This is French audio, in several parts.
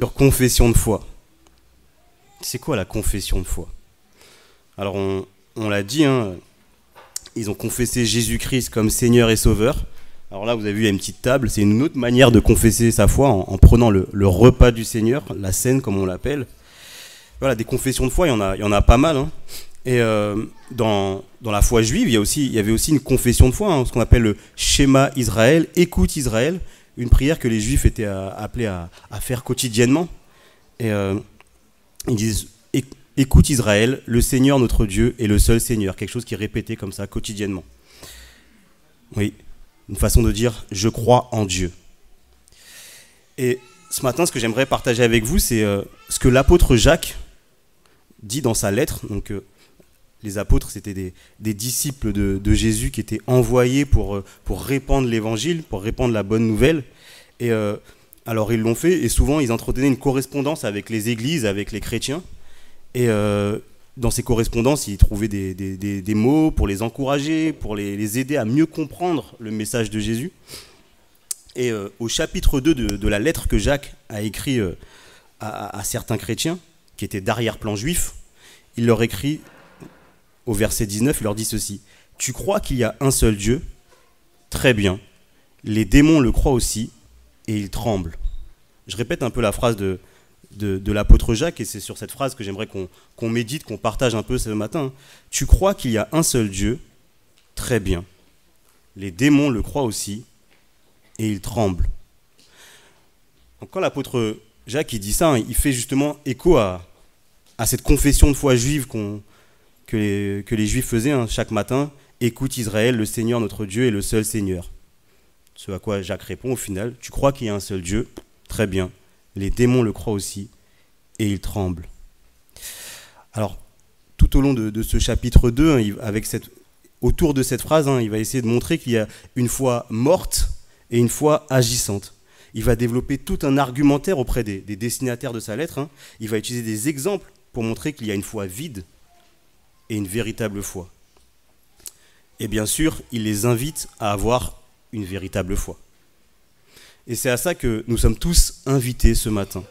leur confession de foi. C'est quoi la confession de foi? Alors on, l'a dit, hein, ils ont confessé Jésus-Christ comme Seigneur et Sauveur. Alors là, vous avez vu, il y a une petite table. C'est une autre manière de confesser sa foi en, prenant le, repas du Seigneur, la scène comme on l'appelle. Voilà, des confessions de foi, il y en a, il y en a pas mal. Hein. Et euh, dans, dans, la foi juive, il y, a aussi, il y avait aussi une confession de foi, hein, ce qu'on appelle le schéma Israël, écoute Israël, une prière que les juifs étaient appelés à, faire quotidiennement. Euh, ils disent Écoute Israël, le Seigneur notre Dieu est le seul Seigneur. Quelque chose qui est répété comme ça quotidiennement. Oui, une façon de dire Je crois en Dieu. Et ce matin, ce que j'aimerais partager avec vous, c'est euh, ce que l'apôtre Jacques dit dans sa lettre. Donc, euh, les apôtres, c'était des, disciples de, Jésus qui étaient envoyés pour, euh, pour répandre l'évangile, pour répandre la bonne nouvelle. Et euh, alors ils l'ont fait, et souvent ils entretenaient une correspondance avec les églises, avec les chrétiens. Et euh, dans ces correspondances, ils trouvaient des, mots pour les encourager, pour les, aider à mieux comprendre le message de Jésus. Et au chapitre 2 de, la lettre que Jacques a écrit à, à certains chrétiens, qui étaient d'arrière-plan juif, il leur écrit au verset 19, il leur dit ceci. Tu crois qu'il y a un seul Dieu? Très bien. Les démons le croient aussi et ils tremblent. Je répète un peu la phrase de, l'apôtre Jacques et c'est sur cette phrase que j'aimerais qu'on médite, qu'on partage un peu ce matin. Tu crois qu'il y a un seul Dieu? Très bien. Les démons le croient aussi et ils tremblent. Donc quand l'apôtre Jacques dit ça, il fait justement écho à cette confession de foi juive qu'on que les, Juifs faisaient hein, chaque matin, Écoute Israël, le Seigneur notre Dieu est le seul Seigneur. Ce à quoi Jacques répond au final, Tu crois qu'il y a un seul Dieu? Très bien. Les démons le croient aussi, et ils tremblent. Alors, tout au long de, ce chapitre 2, hein, avec autour de cette phrase, hein, il va essayer de montrer qu'il y a une foi morte et une foi agissante. Il va développer tout un argumentaire auprès des, destinataires de sa lettre. Il va utiliser des exemples pour montrer qu'il y a une foi vide et une véritable foi. Et bien sûr, il les invite à avoir une véritable foi. Et c'est à ça que nous sommes tous invités ce matin,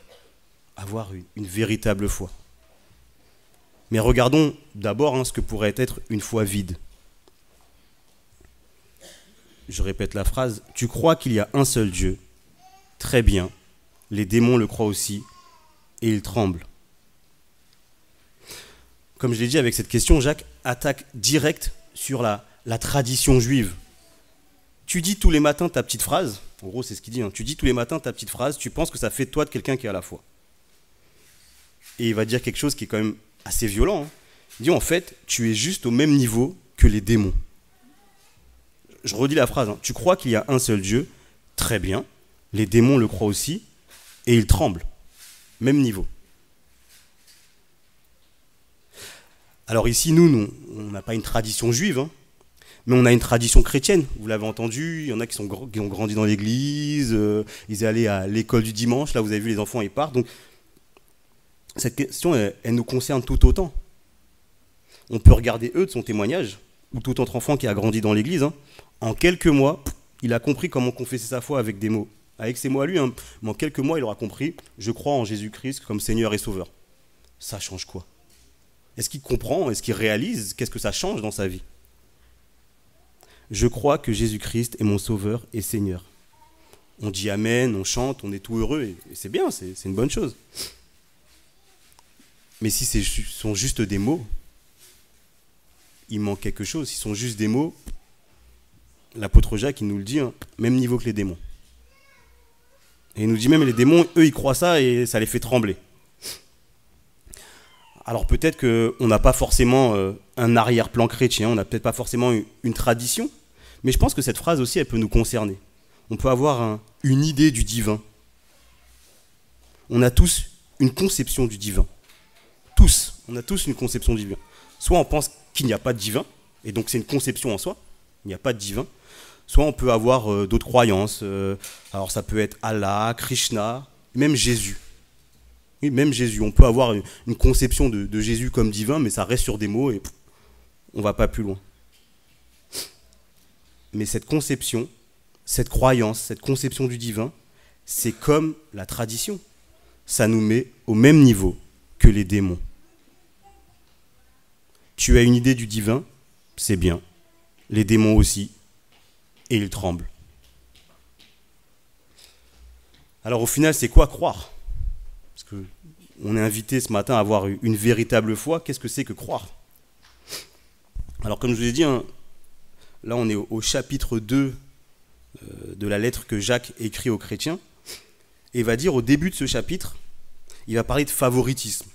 avoir une, véritable foi. Mais regardons d'abord hein, ce que pourrait être une foi vide. Je répète la phrase, tu crois qu'il y a un seul Dieu? Très bien, les démons le croient aussi, et ils tremblent comme je l'ai dit avec cette question, Jacques attaque direct sur la, tradition juive. Tu dis tous les matins ta petite phrase, en gros c'est ce qu'il dit, hein. tu dis tous les matins ta petite phrase, tu penses que ça fait toi de quelqu'un qui est à la foi. Et il va dire quelque chose qui est quand même assez violent. Hein. Il dit en fait, tu es juste au même niveau que les démons. Je redis la phrase, hein. tu crois qu'il y a un seul Dieu, très bien, les démons le croient aussi, et ils tremblent. Même niveau. Alors ici, nous, on n'a pas une tradition juive, hein, mais on a une tradition chrétienne. Vous l'avez entendu, il y en a qui ont grandi dans l'église, euh, ils allaient à l'école du dimanche, là vous avez vu les enfants, ils partent. Donc cette question, elle, nous concerne tout autant. On peut regarder eux de son témoignage, ou tout autre enfant qui a grandi dans l'église. Hein. En quelques mois, il a compris comment confesser sa foi avec des mots. Avec ses mots à lui, hein. mais en quelques mois, il aura compris, je crois en Jésus-Christ comme Seigneur et Sauveur. Ça change quoi? Est-ce qu'il comprend? Est-ce qu'il réalise? Qu'est-ce que ça change dans sa vie? Je crois que Jésus-Christ est mon Sauveur et Seigneur. On dit Amen, on chante, on est tout heureux, et c'est bien, c'est une bonne chose. Mais si ce sont juste des mots, il manque quelque chose. Si ce sont juste des mots, l'apôtre Jacques, nous le dit, hein, même niveau que les démons. Et il nous dit même les démons, eux, ils croient ça et ça les fait trembler. Alors peut-être qu'on n'a pas forcément euh, un arrière-plan chrétien, on n'a peut-être pas forcément une, tradition, mais je pense que cette phrase aussi, elle peut nous concerner. On peut avoir une idée du divin. On a tous une conception du divin. Tous, on a tous une conception du divin. Soit on pense qu'il n'y a pas de divin, et donc c'est une conception en soi, il n'y a pas de divin. Soit on peut avoir euh, d'autres croyances, euh, alors ça peut être Allah, Krishna, même Jésus même Jésus. On peut avoir une, conception de, Jésus comme divin, mais ça reste sur des mots et on va pas plus loin. Mais cette conception, cette croyance, cette conception du divin, c'est comme la tradition. ça nous met au même niveau que les démons. Tu as une idée du divin, c'est bien. Les démons aussi, et ils tremblent. Alors au final, c'est quoi croire? On est invité ce matin à avoir une véritable foi. Qu'est-ce que c'est que croire? Alors comme je vous ai dit, hein, là on est au, chapitre 2 euh, de la lettre que Jacques écrit aux chrétiens. Et il va dire au début de ce chapitre, il va parler de favoritisme.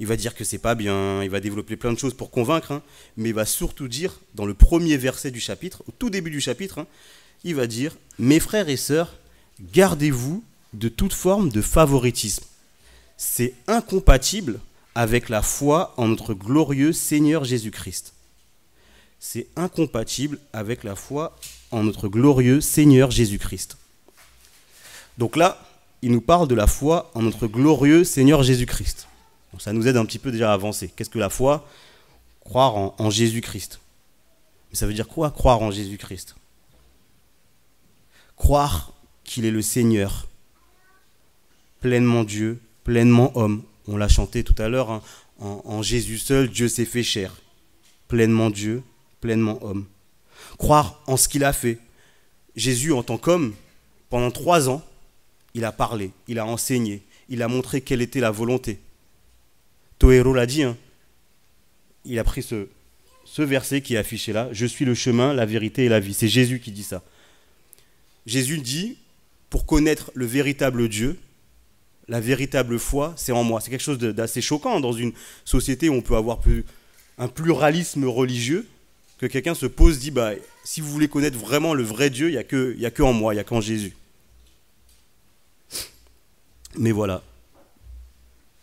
Il va dire que c'est pas bien, il va développer plein de choses pour convaincre, hein, mais il va surtout dire, dans le premier verset du chapitre, au tout début du chapitre, hein, il va dire Mes frères et sœurs, gardez-vous de toute forme de favoritisme. C'est incompatible avec la foi en notre glorieux Seigneur Jésus-Christ. C'est incompatible avec la foi en notre glorieux Seigneur Jésus-Christ. Donc là, il nous parle de la foi en notre glorieux Seigneur Jésus-Christ. ça nous aide un petit peu déjà à avancer. Qu'est-ce que la foi? Croire en, Jésus-Christ. Mais ça veut dire quoi croire en Jésus-Christ? Croire qu'il est le Seigneur, pleinement Dieu, pleinement homme. On l'a chanté tout à l'heure, hein. en, Jésus seul, Dieu s'est fait chair. Pleinement Dieu, pleinement homme. Croire en ce qu'il a fait. Jésus, en tant qu'homme, pendant trois ans, il a parlé, il a enseigné, il a montré quelle était la volonté. Toero l'a dit, hein. il a pris ce, ce verset qui est affiché là, Je suis le chemin, la vérité et la vie. C'est Jésus qui dit ça. Jésus dit, pour connaître le véritable Dieu, la véritable foi, c'est en moi. C'est quelque chose d'assez choquant dans une société où on peut avoir un pluralisme religieux, que quelqu'un se pose, dit, bah, si vous voulez connaître vraiment le vrai Dieu, il n'y a, a que en moi, il n'y a qu'en Jésus. Mais voilà,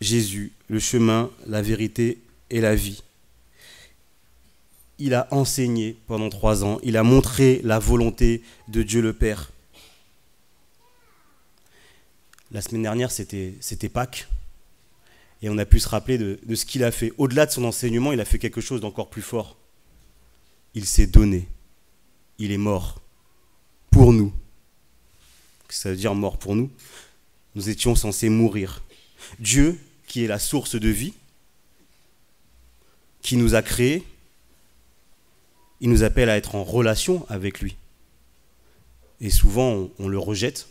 Jésus, le chemin, la vérité et la vie. Il a enseigné pendant trois ans, il a montré la volonté de Dieu le Père. La semaine dernière, c'était Pâques. Et on a pu se rappeler de, ce qu'il a fait. Au-delà de son enseignement, il a fait quelque chose d'encore plus fort. Il s'est donné. Il est mort. Pour nous. Ça veut dire mort pour nous? Nous étions censés mourir. Dieu, qui est la source de vie, qui nous a créés, il nous appelle à être en relation avec lui. Et souvent, on le rejette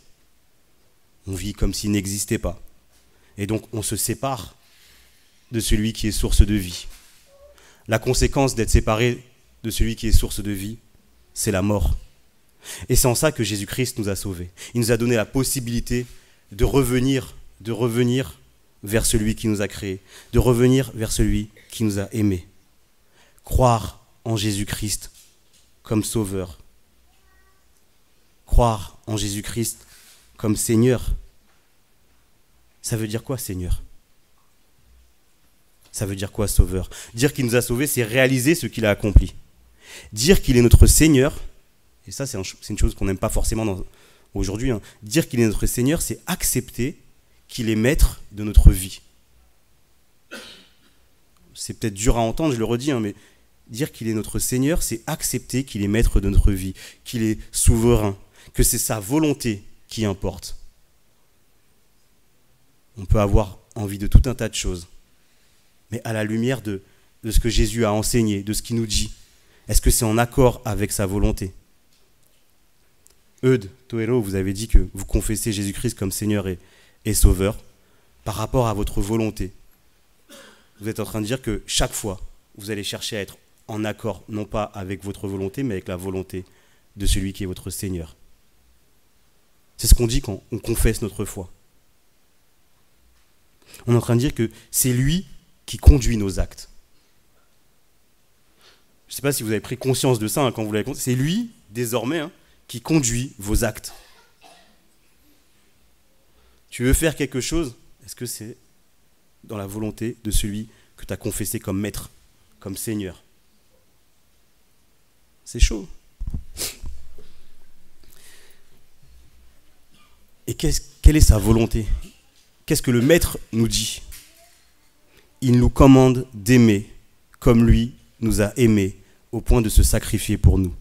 on vit comme s'il n'existait pas. Et donc on se sépare de celui qui est source de vie. La conséquence d'être séparé de celui qui est source de vie, c'est la mort. Et c'est en ça que Jésus-Christ nous a sauvés. Il nous a donné la possibilité de revenir, de revenir vers celui qui nous a créés, de revenir vers celui qui nous a aimés. Croire en Jésus-Christ comme sauveur. Croire en Jésus-Christ comme Seigneur. Ça veut dire quoi, Seigneur? Ça veut dire quoi, Sauveur? Dire qu'il nous a sauvés, c'est réaliser ce qu'il a accompli. Dire qu'il est notre Seigneur, et ça c'est une chose qu'on n'aime pas forcément aujourd'hui, hein. dire qu'il est notre Seigneur, c'est accepter qu'il est maître de notre vie. C'est peut-être dur à entendre, je le redis, hein, mais dire qu'il est notre Seigneur, c'est accepter qu'il est maître de notre vie, qu'il est souverain, que c'est sa volonté qui importe. On peut avoir envie de tout un tas de choses, mais à la lumière de, ce que Jésus a enseigné, de ce qu'il nous dit, est-ce que c'est en accord avec sa volonté? Eudes, Toero, vous avez dit que vous confessez Jésus-Christ comme Seigneur et, et Sauveur par rapport à votre volonté. Vous êtes en train de dire que chaque fois, vous allez chercher à être en accord, non pas avec votre volonté, mais avec la volonté de celui qui est votre Seigneur. C'est ce qu'on dit quand on confesse notre foi. On est en train de dire que c'est lui qui conduit nos actes. Je ne sais pas si vous avez pris conscience de ça hein, quand vous l'avez C'est lui, désormais, hein, qui conduit vos actes. Tu veux faire quelque chose Est-ce que c'est dans la volonté de celui que tu as confessé comme maître, comme Seigneur? C'est chaud. Et quelle est sa volonté? Qu'est-ce que le Maître nous dit? Il nous commande d'aimer comme lui nous a aimés au point de se sacrifier pour nous.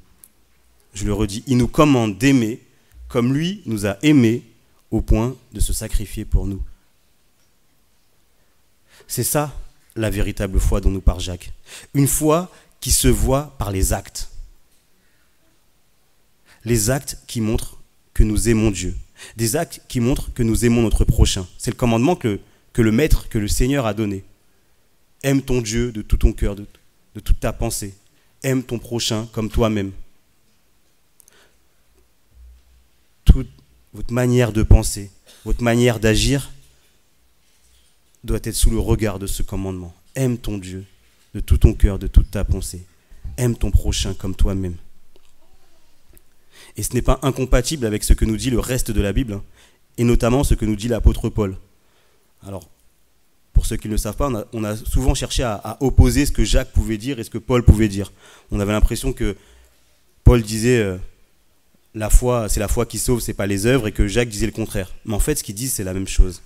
Je le redis, il nous commande d'aimer comme lui nous a aimés au point de se sacrifier pour nous. C'est ça la véritable foi dont nous parle Jacques. Une foi qui se voit par les actes. Les actes qui montrent que nous aimons Dieu. Des actes qui montrent que nous aimons notre prochain. C'est le commandement que, le Maître, que le Seigneur a donné. Aime ton Dieu de tout ton cœur, de, de toute ta pensée. Aime ton prochain comme toi-même. Toute votre manière de penser, votre manière d'agir doit être sous le regard de ce commandement. Aime ton Dieu de tout ton cœur, de toute ta pensée. Aime ton prochain comme toi-même. Et ce n'est pas incompatible avec ce que nous dit le reste de la Bible, hein, et notamment ce que nous dit l'apôtre Paul. Alors, pour ceux qui ne le savent pas, on a, souvent cherché à, opposer ce que Jacques pouvait dire et ce que Paul pouvait dire. On avait l'impression que Paul disait euh, la foi, c'est la foi qui sauve, c'est pas les œuvres, et que Jacques disait le contraire. Mais en fait, ce qu'il dit, c'est la même chose.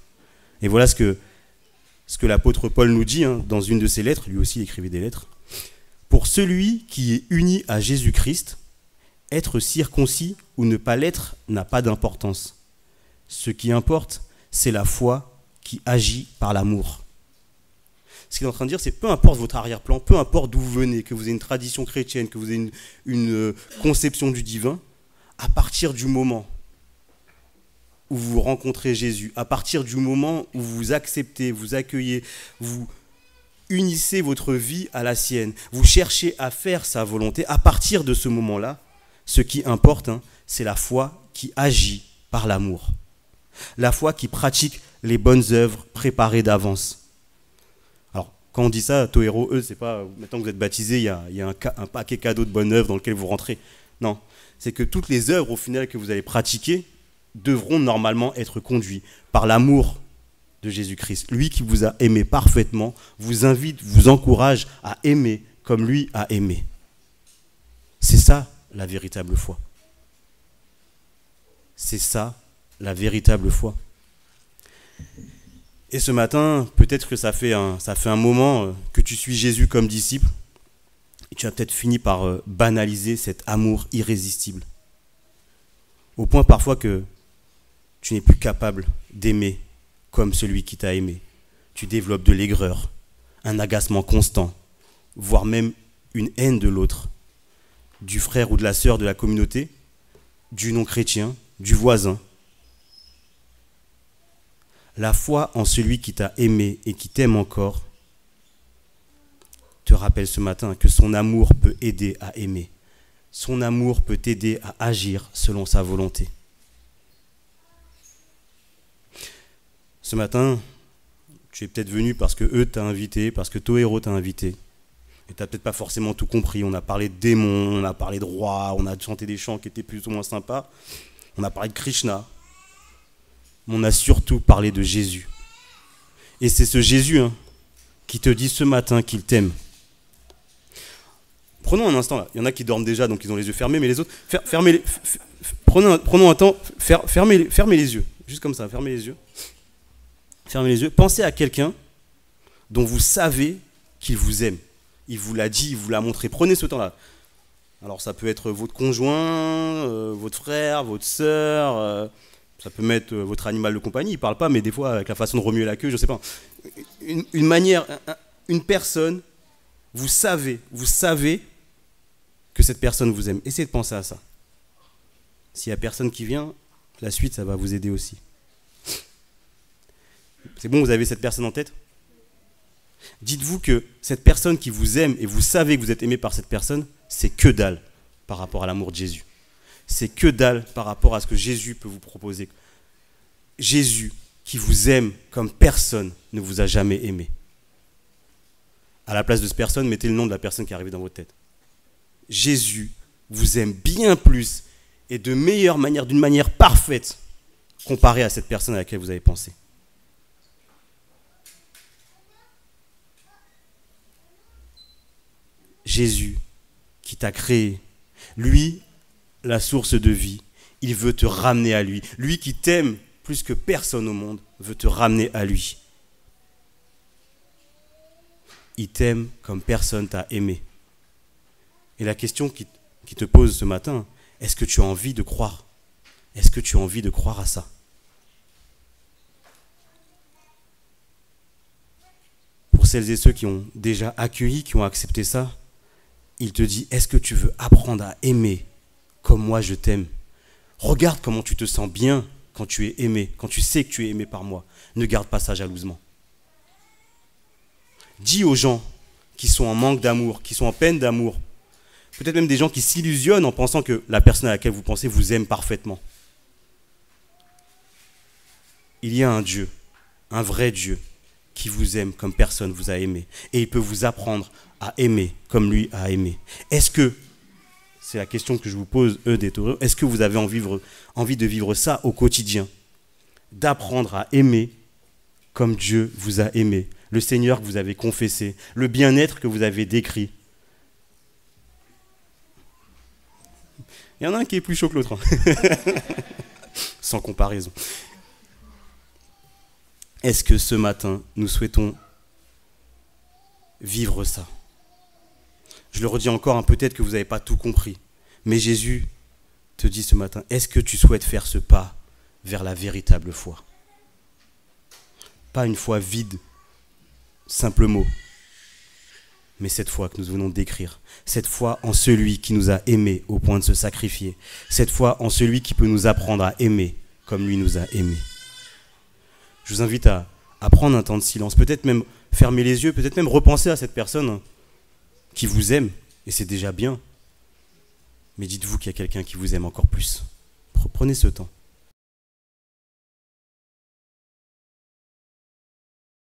Et voilà ce que, ce que l'apôtre Paul nous dit hein, dans une de ses lettres. Lui aussi, il écrivait des lettres. Pour celui qui est uni à Jésus-Christ, être circoncis ou ne pas l'être n'a pas d'importance. Ce qui importe, c'est la foi qui agit par l'amour. Ce qu'il est en train de dire, c'est peu importe votre arrière-plan, peu importe d'où vous venez, que vous ayez une tradition chrétienne, que vous ayez une, euh, conception du divin, à partir du moment où vous rencontrez Jésus, à partir du moment où vous acceptez, vous accueillez, vous unissez votre vie à la sienne, vous cherchez à faire sa volonté, à partir de ce moment-là, ce qui importe, hein, c'est la foi qui agit par l'amour. La foi qui pratique les bonnes œuvres préparées d'avance. Alors, quand on dit ça, Tohéro, eux, c'est pas, maintenant que vous êtes baptisé, il y a, un, un, paquet cadeau de bonnes œuvres dans lequel vous rentrez. Non, c'est que toutes les œuvres, au final, que vous allez pratiquer, devront normalement être conduites par l'amour de Jésus-Christ. Lui qui vous a aimé parfaitement, vous invite, vous encourage à aimer comme lui a aimé. C'est ça la véritable foi. C'est ça, la véritable foi. Et ce matin, peut-être que ça fait, un, moment euh, que tu suis Jésus comme disciple, et tu as peut-être fini par euh, banaliser cet amour irrésistible. Au point parfois que tu n'es plus capable d'aimer comme celui qui t'a aimé. Tu développes de l'aigreur, un agacement constant, voire même une haine de l'autre du frère ou de la sœur de la communauté, du non-chrétien, du voisin. La foi en celui qui t'a aimé et qui t'aime encore te rappelle ce matin que son amour peut aider à aimer. Son amour peut t'aider à agir selon sa volonté. Ce matin, tu es peut-être venu parce que eux t'ont invité, parce que Tohéro t'a invité. Et tu n'as peut-être pas forcément tout compris. On a parlé de démons, on a parlé de rois, on a chanté des chants qui étaient plus ou moins sympas. On a parlé de Krishna. Mais on a surtout parlé de Jésus. Et c'est ce Jésus hein, qui te dit ce matin qu'il t'aime. Prenons un instant là. Il y en a qui dorment déjà, donc ils ont les yeux fermés, mais les autres, fermez prenons, un, prenons un temps, fermez, fermez les yeux. Juste comme ça, fermez les yeux. Fermez les yeux. Pensez à quelqu'un dont vous savez qu'il vous aime il vous l'a dit, il vous l'a montré. Prenez ce temps-là. Alors ça peut être votre conjoint, euh, votre frère, votre sœur, euh, ça peut mettre euh, votre animal de compagnie, il parle pas, mais des fois avec la façon de remuer la queue, je ne sais pas. Une, une, manière, une personne, vous savez, vous savez que cette personne vous aime. Essayez de penser à ça. S'il n'y a personne qui vient, la suite, ça va vous aider aussi. C'est bon, vous avez cette personne en tête? Dites-vous que cette personne qui vous aime et vous savez que vous êtes aimé par cette personne, c'est que dalle par rapport à l'amour de Jésus. C'est que dalle par rapport à ce que Jésus peut vous proposer. Jésus qui vous aime comme personne ne vous a jamais aimé. À la place de cette personne, mettez le nom de la personne qui est arrivée dans votre tête. Jésus vous aime bien plus et de meilleure manière, d'une manière parfaite, comparé à cette personne à laquelle vous avez pensé. Jésus qui t'a créé, lui, la source de vie, il veut te ramener à lui. Lui qui t'aime plus que personne au monde veut te ramener à lui. Il t'aime comme personne t'a aimé. Et la question qui, qui te pose ce matin, est-ce que tu as envie de croire? Est-ce que tu as envie de croire à ça? Celles et ceux qui ont déjà accueilli, qui ont accepté ça, il te dit, est-ce que tu veux apprendre à aimer comme moi je t'aime? Regarde comment tu te sens bien quand tu es aimé, quand tu sais que tu es aimé par moi. Ne garde pas ça jalousement. Dis aux gens qui sont en manque d'amour, qui sont en peine d'amour, peut-être même des gens qui s'illusionnent en pensant que la personne à laquelle vous pensez vous aime parfaitement. Il y a un Dieu, un vrai Dieu, qui vous aime comme personne vous a aimé. Et il peut vous apprendre à aimer comme lui a aimé. Est-ce que, c'est la question que je vous pose, eux, des heureux, est-ce que vous avez envie, envie de vivre ça au quotidien? D'apprendre à aimer comme Dieu vous a aimé, le Seigneur que vous avez confessé, le bien-être que vous avez décrit. Il y en a un qui est plus chaud que l'autre, hein. sans comparaison. Est-ce que ce matin, nous souhaitons vivre ça? Je le redis encore, hein, peut-être que vous n'avez pas tout compris, mais Jésus te dit ce matin, est-ce que tu souhaites faire ce pas vers la véritable foi? Pas une foi vide, simple mot, mais cette foi que nous venons d'écrire, cette foi en celui qui nous a aimés au point de se sacrifier, cette foi en celui qui peut nous apprendre à aimer comme lui nous a aimés. Je vous invite à, prendre un temps de silence, peut-être même fermer les yeux, peut-être même repenser à cette personne qui vous aime, et c'est déjà bien. Mais dites-vous qu'il y a quelqu'un qui vous aime encore plus. Prenez ce temps.